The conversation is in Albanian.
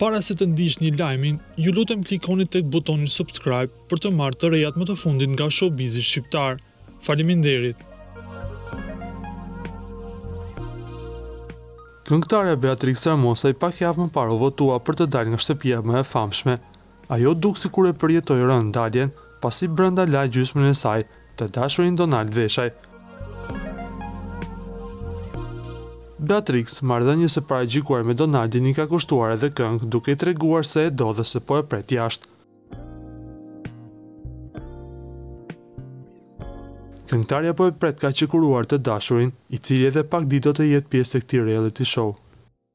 Para se të ndiqni lajmin, ju lutem klikoni tek butonin subscribe për të marrë të rejat më të fundit nga showbizi shqiptar. Faleminderit! Këngëtarja Beatrix Ramosaj pak javë më parë u votua për të dalë nga shtëpia më e famshme. Ajo duket sikur e përjetoi rëndë daljen, pasi brenda la gjysmën e saj, të dashurin Donald Veshaj. Beatriks, marrëdhënies së paragjykuar me Donaldin i ka kushtuar edhe këngë duke i treguar se e do dhe se po e pret jashtë. Këngëtarja po e pret kaq e kuruar të dashurin, i cili edhe pak ditë do të jetë pjesë e këtij reality show.